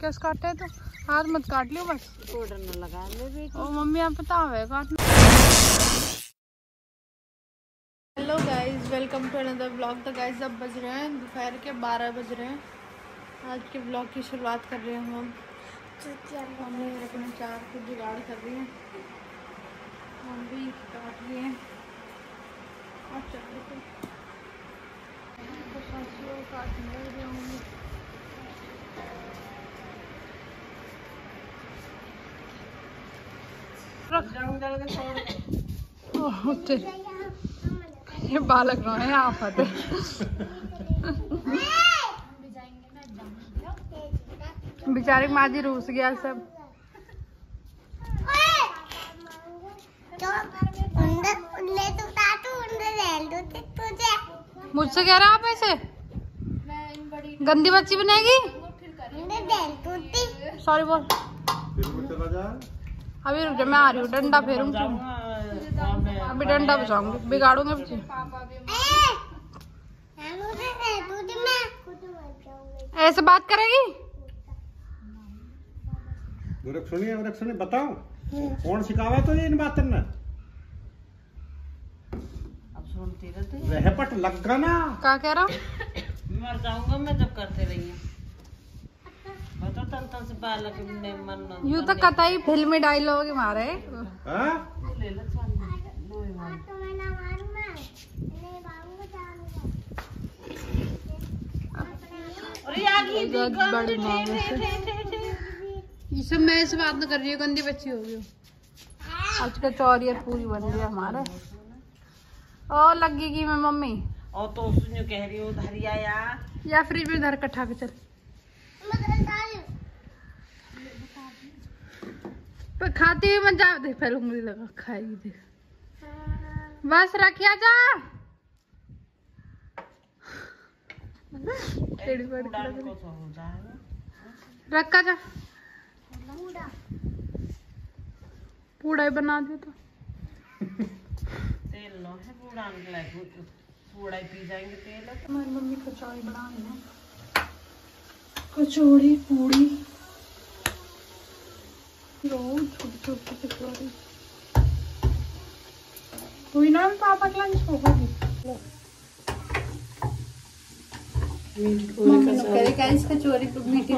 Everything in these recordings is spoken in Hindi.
कैसे काटे है तो हाथ मत काट लियो बस पाउडर न लगा ले बेटी ओ मम्मी आप पता है काटना hello guys welcome to another blog तो गाइस अब बज रहे हैं दोपहर के 12 बज रहे हैं आज के ब्लॉग की शुरुआत कर रहे हैं हम मम्मी मेरे अपने चार को जुगाड़ कर रही हैं हम भी काट लिए हैं और चल रहे काटने लग रही होंगी ओह, तेरे- ये बालक रहे हैं आप आते बेचारे माजी रूस गया सब। मुझसे कह रहे आप ऐसे? गंदी बच्ची बनेगी? सॉरी बोल। अभी रुक जा मैं आ रही हूँ डंडा फेरूँगी। अभी डंडा बचाऊँगी बिगाड़ूँगी बच्ची ऐसे बात करेगी? सुनिए सुनिए बताओ। कौन सिखावा तो ये इन अब सुनती रहती रहपट लग गा ना। क्या कह रहा मर जाऊँगा मैं जब करते रही बता तन तन से बालक ने मन न यूँ तो कतई फिल्मी डायलॉग ही मारे। हाँ? बड़ी ये सब मैं इस बात न कर रही हूँ गंदी बच्ची हो वो। आज का चौरियर पूरी बन गई हमारे। और लगेगी मैं मम्मी। और तो कह रही हो धरिया या या फ्रिज में धर कट्ठा के चल। पर खाती हुई मत जा देख पहले उंगली लगा खाएगी देख। बस रखिया जा। तो रखा जा। पूड़ा ही बना दे तो। तेल लो है पूड़ा पूड़ा ही पी जाएँगे तेल। हमारी मम्मी कचौड़ी बना रही है। कचौड़ी पूड़ी। रोज छोटी छोटी कचौड़ी हुई ना पापा का लंच होगा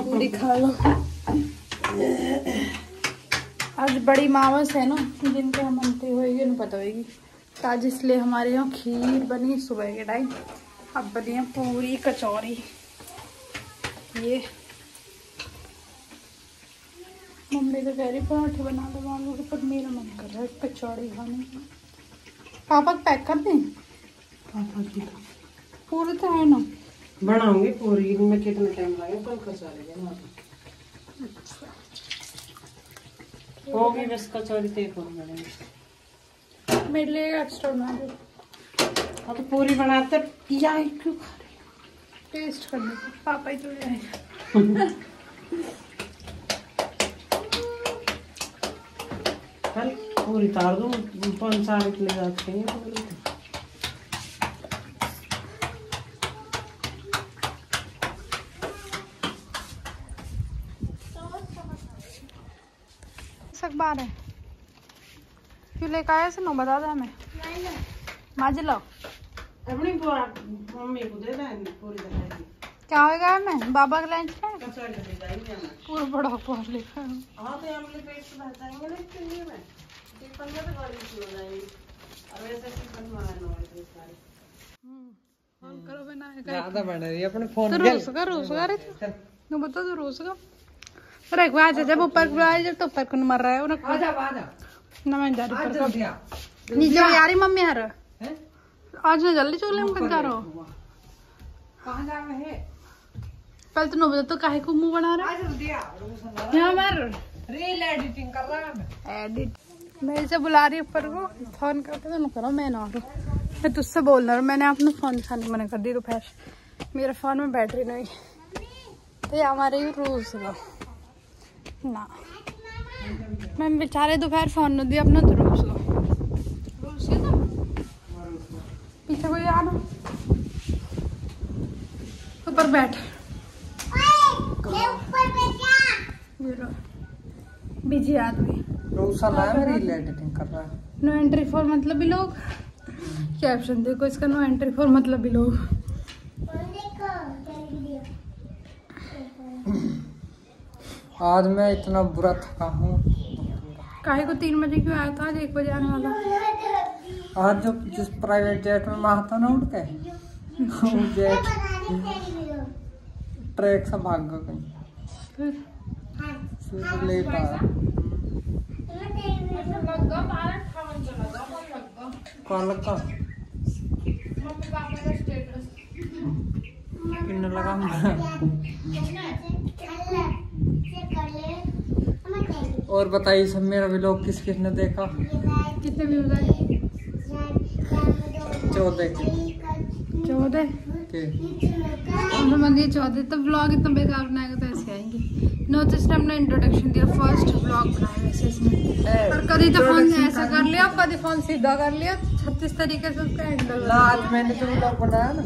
पूरी खा लो। आज बड़ी मावस है ना जिनके हम मनती होगी पता होगी तो आज इसलिए हमारे यहाँ खीर बनी सुबह के टाइम। अब बनी है पूरी कचौरी। ये मम्मी तो कह रही पराठे बना दो मालूम के पर मेरा मन कर रहा है कचौड़ी खाने का। पापा पैक कर दें? पापा की। तो पूरे तो है ना। बनाऊँगी पूरी में कितना टाइम लगेगा कल कचौरी बना होगी बस कचौरी तो एक और बनेगी मेरे लिए एक्स्ट्रा बना दो। अब तो पूरी बनाते या क्यों खा रही टेस्ट करने पापा ही तो जाएगा कल पूरी तार दूँ पाँच साल के ले जाते हैं अखबार है। क्यों लेकर आया सुनो बता दे हमें। माज लो। अपनी पूरा मम्मी को दे दें पूरी तरह क्या होगा मैं बाबा का लंच है? हमें। पूरा बड़ा लेकर हूँ। हाँ तो हम लोग पेट से भर जाएँगे ना इसके लिए में। तो ज़्यादा बन रही है अपने फ़ोन तो रोज का रे तू। बता तो रोज अरे एक बार जब ऊपर को आए जब तो ऊपर को मर रहा है उन्हें आजा आजा ना मैं जा रही ऊपर को नीचे यारी मम्मी हर आज मैं जल्दी चोले में जा रहा कहाँ जा रहे हैं? पहले तो नो बता तो काहे को मुँह बना रहा है? यहाँ मर। रील एडिटिंग कर रहा है। एडिट मैं इसे बुला रही ऊपर को। फ़ोन करके तो करो मैं ना मैं तुझसे बोल रहा हूँ। मैंने अपना फ़ोन दिखाने मना कर दी दोपहर मेरे फ़ोन में बैटरी नहीं। तो ये हमारे ही रूल्स हुआ ना। मैं बेचारे दोपहर फ़ोन नहीं दिया अपना तो रूल्स के तो। पीछे कोई आना ऊपर बैठ। बिज़ी आदमी। साला मेरी एडिटिंग कर रहा है। नो एंट्री फॉर मतलब भी लोग। कैप्शन देखो इसका नो एंट्री फॉर मतलब भी लोग। आज मैं इतना बुरा थका हूँ। काहे को तीन बजे क्यों आया था? आज एक बजे आने वाला। आज जो जिस प्राइवेट जेट में मैं आता ना उठ के जेट ट्रैक से भाग गया कहीं। फिर? फिर लेट आया कॉल का किन्न लगा और बताइए सब मेरा व्लॉग किस किसने देखा? कितने व्यूज़ आए? चौदह के। चौदह? के। और चौदह तो व्लॉग इतना बेकार बनाएगा तो ऐसे आएँगे। नो इसने अपना इंट्रोडक्शन दिया फ़र्स्ट व्लॉग बनाया और कभी तो फ़ोन ऐसा कर लिया कभी फ़ोन सीधा कर लिया छत्तीस तरीके से उसका हैंडल आज मैंने जो व्लॉग बनाया ना।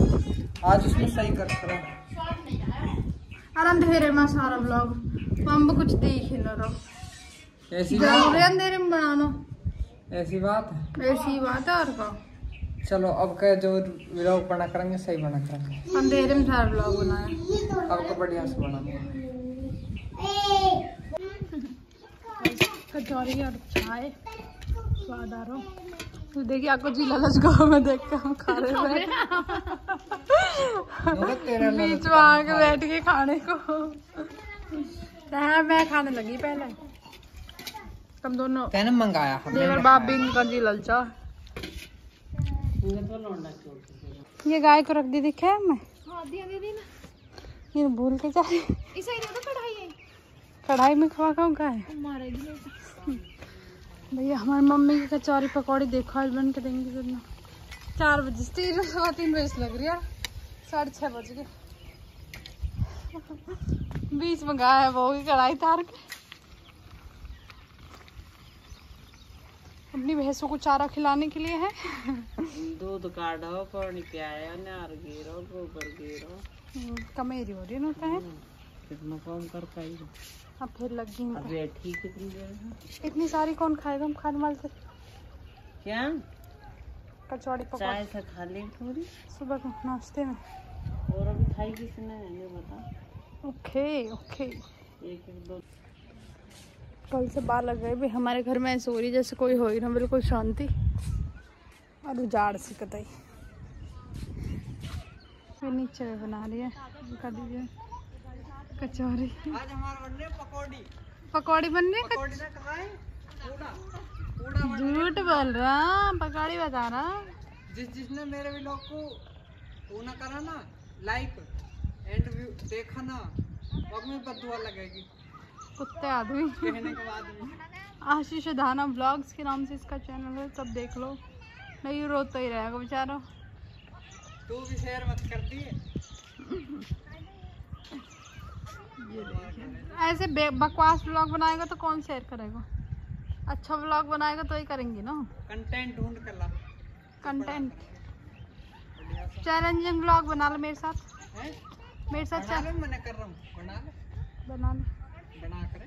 आज उसमें सही कर करा और अंधेरे में सारा व्लॉग हम कुछ देख ही ना रहो। ऐसी बात अंधेरे में बनाना ऐसी बात है। ऐसी बात है और का चलो अब का जो व्लॉग बना करेंगे सही बना करेंगे। अंधेरे में सारा व्लॉग बनाया। अब तो बढ़िया से बनाएँगे कचौरी और चाय स्वाद आ रहा तो देखिए आपको जिला लचगाव में देख के हम खा रहे हैं। बीच में आके बैठ के खाने को। हाँ, मैं खाने लगी पहले। तुम दोनों कहने मंगाया देवर बाप भी इनका जी ललचा ये गाय को रख दी दिखे है मैं ये भूल के जा रही कढ़ाई। में खवा खाऊं गाय? भैया हमारी मम्मी की कचौरी पकौड़ी देखो आज बन के देंगी कितना चार बजे से तीन सवा तीन बजे लग रही है। साढ़े छः बज गए। बीच में गाय है वो कढ़ाई तार के। अपनी भैंसों को चारा खिलाने के लिए है। दूध काढ़ो पानी पियाया नार गिरो गोबर गिरो। हम्म, कमेरी हो रही है ना है कितना काम कर पाई अब फिर लग गई देर है? इतनी सारी कौन खाएगा? हम खाने वाले थे। क्या? कचौड़ी चाय से खा ली थोड़ी सुबह को नाश्ते में। और अभी खाई किसने? है ये बता। Okay okay. एक एक दो। कल से बाहर लग गए। भी हमारे घर में ऐसे हो रही जैसे कोई हो ही ना बिल्कुल शांति। और उजाड़ सी कतई। नीचे बना रही है। कर दीजिए। कचौरी। आज हमारा बनने पकौड़ी। पकौड़ी बन रही है पकौड़ी ना कहा है झूठ बोल रहा पकौड़ी बता रहा जिस जिसने मेरे व्लॉग को वो ना करा ना लाइक एंड व्यू देखा ना अब में बदुआ लगेगी। कुत्ते आदमी। कहने के बाद आशीष धाना ब्लॉग्स के नाम से इसका चैनल है सब देख लो। नहीं रोता ही रहेगा बेचारा। तू भी शेयर मत करती है ऐसे बे- बकवास ब्लॉग बनाएगा तो कौन शेयर करेगा? अच्छा ब्लॉग बनाएगा तो ही करेंगे ना? कंटेंट ढूंढ कर ला। कंटेंट चैलेंजिंग ब्लॉग बना लो मेरे साथ। है? मेरे साथ चल मैंने कर रहा हूँ। बना ले। बना लो। बना करे।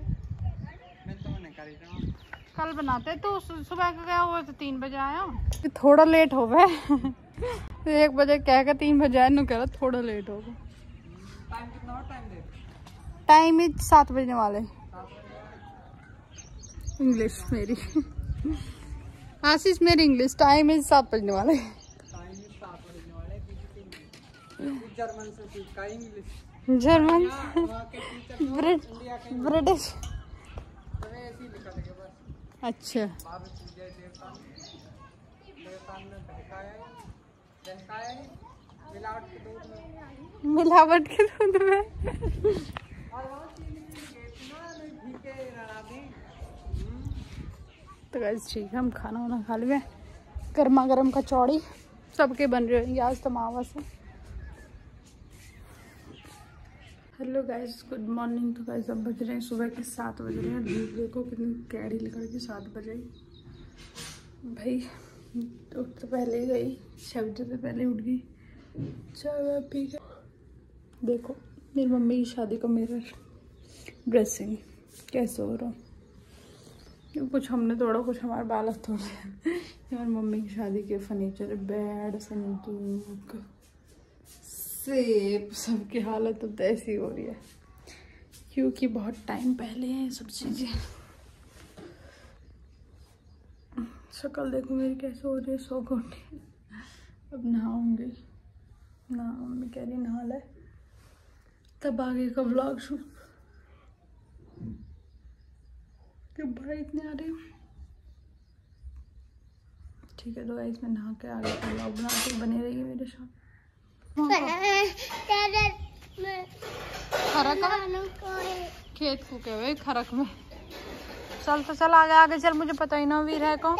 मैं तो मैंने कर ही रहा हूँ। कल बनाते तो सुबह का गया हुआ तो तीन बजे आया थोड़ा लेट हो गए। एक बजे कह के तीन बजे आया नु कह रहा थोड़ा लेट हो गया टाइम इज़ सात बजने वाले इंग्लिश मेरी। आशीष मेरी इंग्लिश टाइम इज़ सात बजने वाले ही। जर्मन। ब्रिटिश। ही अच्छा है है मिलावट के दूध में मिलावट के दूध में और वो चीनी के इतना नहीं भीगे रहना दी तो गैस ठीक है, हम खाना वाना खा लिए। गर्मा गर्म कचौड़ी सबके बन रहे होंगी आज तो मावा से। हेलो गाइस गुड मॉर्निंग तो गाइस अब बज रहे हैं सुबह के सात बज रहे हैं। धूप देखो कितनी कैडी निकल के सात बजे भाई, उठ तो पहले ही गई। छः बजे से पहले उठ गई। चाय वाय पी के देखो, मेरी मम्मी की शादी का मेरा ड्रेसिंग कैसे हो रहा हूँ? कुछ हमने तोड़ा कुछ हमारे बालक तोड़े ये हमारी मम्मी की शादी के फर्नीचर बेड संदूक सेब, सबकी हालत अब तो ऐसी हो रही है। क्योंकि बहुत टाइम पहले है सब चीज़ें। शक्ल देखो मेरी कैसे हो रही है, सो घंटे अब नहाऊँगी। ना, मम्मी कह रही, नहा तब आगे का ब्लॉग शूट कि भाई इतने आ रहे हैं। ठीक है तो गाइस मैं नहा के आगे का ब्लॉग बनाती हूँ, बने रहिए मेरे साथ। खरक खेत फूके हुए खरक में। चल तो चल आगे आगे चल मुझे पता ही ना वीर है कौन।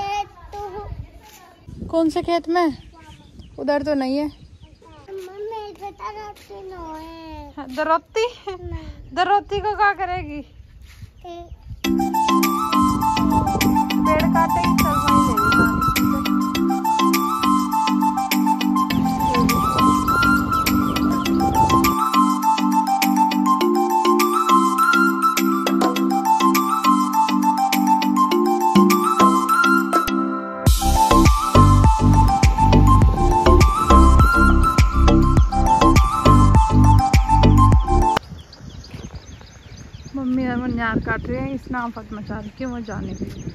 कौन से खेत में? उधर तो नहीं है। हाँ, दरौती दरौती को क्या करेगी? पेड़ काटेगी चल और मन्यार काट रही है इस नाफत मचा रही क्यों वो जाने के लिए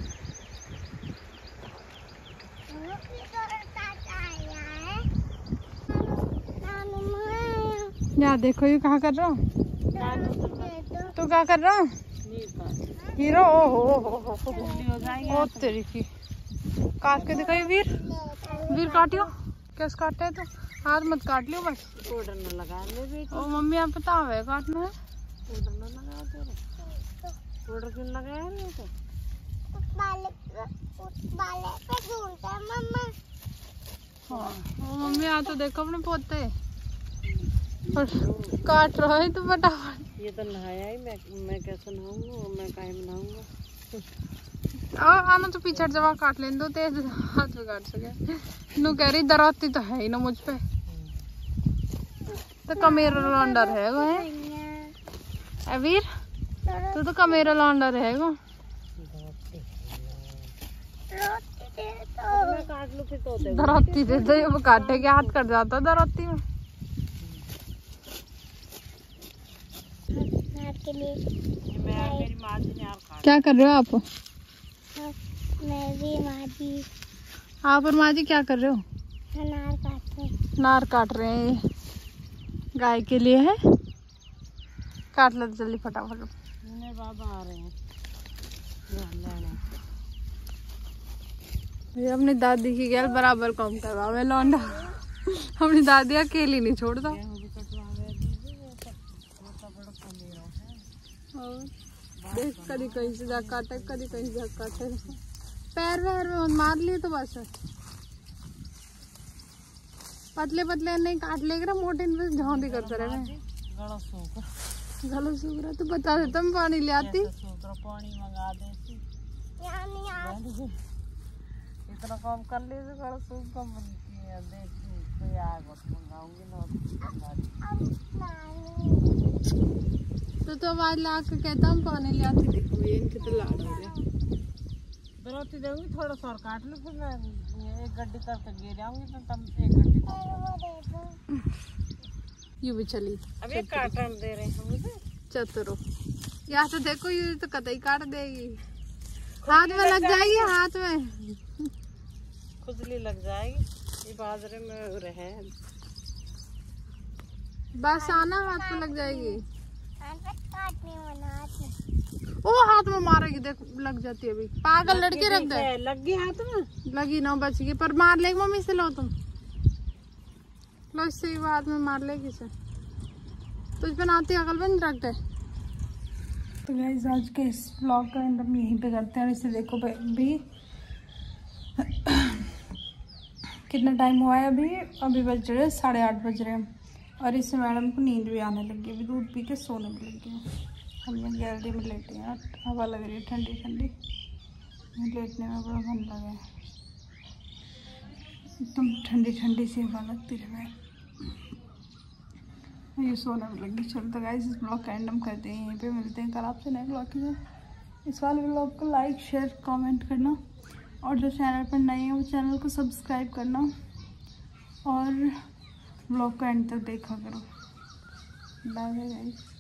यार देखो ये कहाँ कर रहा हूँ? तू क्या कर रहा हीरो ओ हो हो हो हो हो तेरी की। काट के दिखाई वीर। वीर काटियो। कैसे काटे तो? हाथ मत काट लियो बस। पाउडर न लगा ले ओ मम्मी आप है काटना है? पाउडर न लगा तेरे पाउडर क्यों लगाया रे तो? हाँ ओ मम्मी आ तो देखो अपने पोते। और काट रहा है तो फटाफट। ये तो नहाया ही मैं मैं कैसे नहाऊँगा? मैं काहे में नहाऊँगा? और आना तो पीछे जवा काट लेने दो तेज हाथ में काट सके। नू कह रही दराती तो है ही ना मुझ पे। तो कमेरा लॉन्डर है? वो है। ए तू तो कमेरा लॉन्डर है वो मैं काट लूँ तो दे दो वो काटे के हाथ कट जाता दराती में। मैं मेरी माँ से यार काट क्या कर रहे हो आप? मैं भी माजी आप और माँ जी क्या कर रहे हो? अनार काटते नार काट रहे हैं। गाय के लिए है। काट लो जल्दी फटाफट। मेरे बाबा आ रहे हैं। ये अपनी दादी की गैल बराबर काम करवा मैं लौंडा। अपनी दादी अकेली नहीं छोड़ता। देख कभी कहीं से जा काटे कभी कहीं से काटे। पैर वैर में मार लिए तो बस। पतले पतले नहीं काट लेगा मोटे इन पे झांदी करते रहे गला सूख रहा तो बता देता मैं पानी ले आती। पानी मंगा देती। इतना काम कर ले तो सूख कम देखती कोई तो मंगाऊँगी ना तो तो आवाज़ ला के कहता हूँ पानी ले आती। देखो ये इनके तो लाड हो गया बरोती देंगी थोड़ा सा और काट लो फिर मैं एक गड्डी करके गिर जाऊँगी तो तब एक गड्डी यू भी चली। अब काटन दे रहे हैं मुझे। चतुरो यहाँ तो देखो ये तो कतई काट देगी। हाथ में लग जाएगी हाथ में। खुजली लग जाएगी। ये बाजरे में रहे बस आना हाथ में लग जाएगी। काटने ओ हाथ में मारेगी देख लग जाती है अभी। पागल लड़के रख दे। लग गई हाथ में। लगी ना बच गई पर मार लेगी मम्मी से लो तुम। लो इससे ही हाथ में मार लेगी से तुझ पे नाती अकल बंद रख दे तो गाइस आज के इस ब्लॉग का एंड हम यहीं पे करते हैं और इसे देखो भी। कितना टाइम हुआ है अभी? अभी बज रहे हैं, साढ़े आठ बज रहे हैं। और इससे मैडम को नींद भी आने लगी अभी दूध पी के सोने भी लगी हम लोग गैलरी में लेटे हैं हवा लग रही है ठंडी ठंडी। लेटने में बड़ा मन लगा है। एकदम ठंडी ठंडी सी हवा लगती रहे ये सोने में लगी। चलो तो गाइस इस ब्लॉग का एंड हम करते हैं, यहीं पे मिलते हैं कल आपसे नए ब्लॉग के साथ। इस वाले ब्लॉग को लाइक शेयर कमेंट करना। और जो चैनल पर नए हैं, वो चैनल को सब्सक्राइब करना। और ब्लॉग का एंड तक देखा करो। Bye bye guys